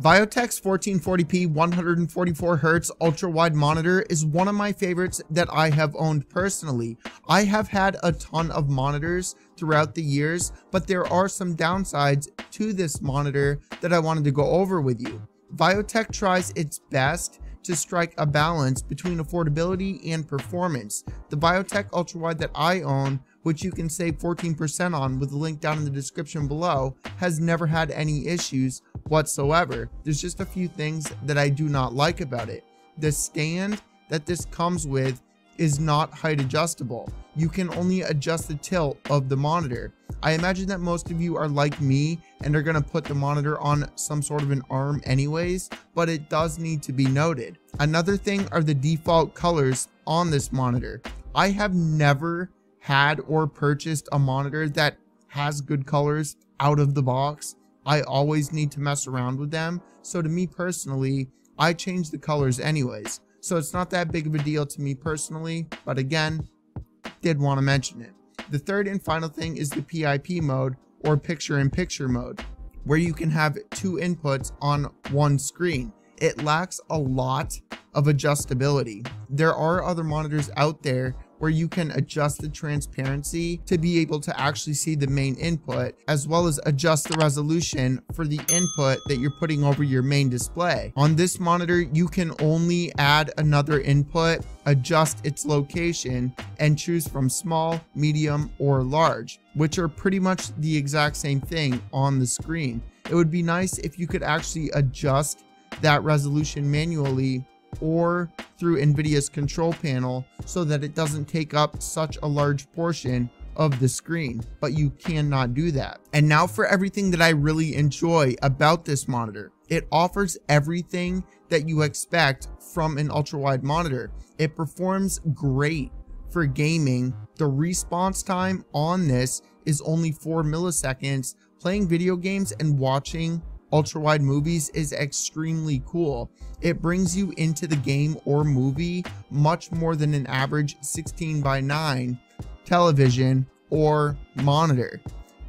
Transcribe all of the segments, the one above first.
Viotek's 1440p 144Hz ultra wide monitor is one of my favorites that I have owned personally. I have had a ton of monitors throughout the years, but there are some downsides to this monitor that I wanted to go over with you. Viotek tries its best to strike a balance between affordability and performance. The Viotek ultrawide that I own which you can save 14% on with the link down in the description below, has never had any issues whatsoever. There's just a few things that I do not like about it. The stand that this comes with is not height adjustable. You can only adjust the tilt of the monitor. I imagine that most of you are like me and are going to put the monitor on some sort of an arm anyways, but it does need to be noted. Another thing are the default colors on this monitor. I have never had or purchased a monitor that has good colors out of the box. I always need to mess around with them. So to me personally, I change the colors anyways. So it's not that big of a deal to me personally, but again, did want to mention it. The third and final thing is the PIP mode or picture in picture mode, where you can have two inputs on one screen. It lacks a lot of adjustability. There are other monitors out there where you can adjust the transparency to be able to actually see the main input, as well as adjust the resolution for the input that you're putting over your main display. On this monitor, you can only add another input, adjust its location, and choose from small, medium, or large, which are pretty much the exact same thing on the screen. It would be nice if you could actually adjust that resolution manually or through NVIDIA's control panel so that it doesn't take up such a large portion of the screen, but you cannot do that. And now for everything that I really enjoy about this monitor. It offers everything that you expect from an ultra wide monitor. It performs great for gaming. The response time on this is only 4 milliseconds. Playing video games and watching ultra wide movies is extremely cool. It brings you into the game or movie much more than an average 16 by 9 television or monitor.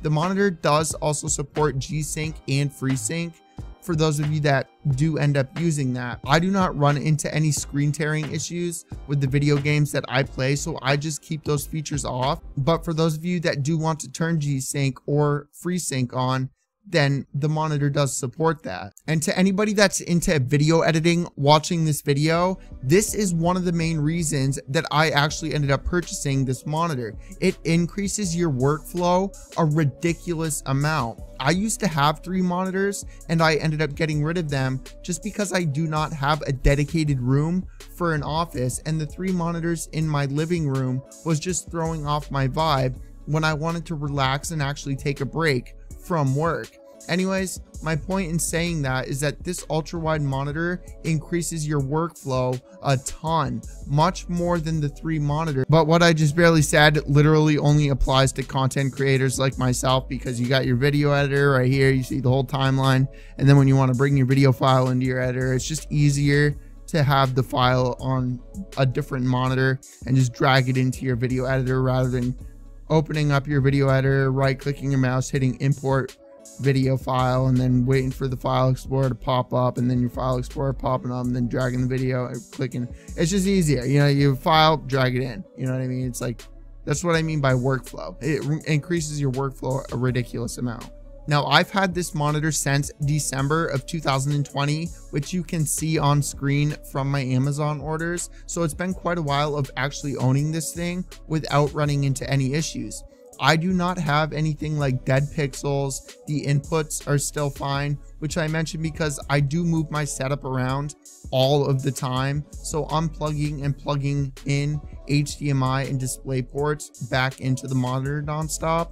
The monitor does also support G-Sync and FreeSync for those of you that do end up using that. I do not run into any screen tearing issues with the video games that I play, so I just keep those features off. But for those of you that do want to turn G-Sync or FreeSync on, then the monitor does support that. And to anybody that's into video editing watching this video, this is one of the main reasons that I actually ended up purchasing this monitor. It increases your workflow a ridiculous amount. I used to have three monitors and I ended up getting rid of them just because I do not have a dedicated room for an office and the three monitors in my living room was just throwing off my vibe when I wanted to relax and actually take a break from work. Anyways, my point in saying that is that this ultra wide monitor increases your workflow a ton, much more than the three monitor. But what I just barely said literally only applies to content creators like myself because you got your video editor right here. You see the whole timeline. And then when you want to bring your video file into your editor, it's just easier to have the file on a different monitor and just drag it into your video editor rather than opening up your video editor, right clicking your mouse, hitting import video file and then waiting for the file explorer to pop up and then your file explorer popping up and then dragging the video and clicking. It's just easier. You know you file drag it in. You know what i mean? It's like that's what i mean by workflow. It increases your workflow a ridiculous amount now I've had this monitor since December of 2020, which you can see on screen from my Amazon orders. So it's been quite a while of actually owning this thing without running into any issues. I do not have anything like dead pixels. The inputs are still fine, which I mentioned because I do move my setup around all of the time. So unplugging and plugging in HDMI and display ports back into the monitor nonstop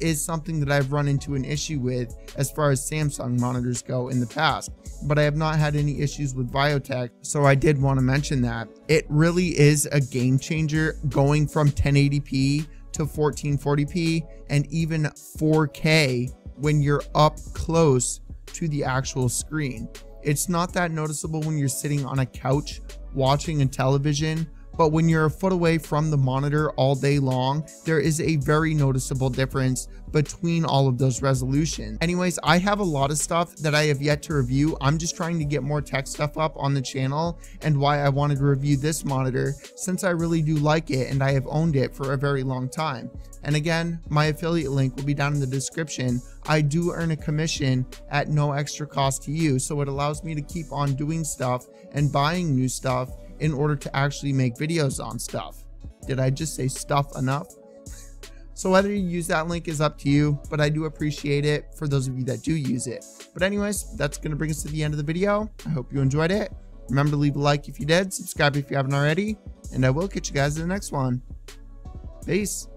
is something that I've run into an issue with as far as Samsung monitors go in the past, but I have not had any issues with Viotek, so I did want to mention that. It really is a game changer going from 1080p to 1440p and even 4K when you're up close to the actual screen. It's not that noticeable when you're sitting on a couch watching a television but when you're a foot away from the monitor all day long, there is a very noticeable difference between all of those resolutions. Anyways, I have a lot of stuff that I have yet to review. I'm just trying to get more tech stuff up on the channel and why I wanted to review this monitor since I really do like it and I have owned it for a very long time. And again, my affiliate link will be down in the description. I do earn a commission at no extra cost to you, so it allows me to keep on doing stuff and buying new stuff in order to actually make videos on stuff. Did I just say stuff enough? So whether you use that link is up to you, but I do appreciate it for those of you that do use it. But anyways, that's going to bring us to the end of the video. I hope you enjoyed it. Remember to leave a like if you did, subscribe if you haven't already, and I will catch you guys in the next one. Peace.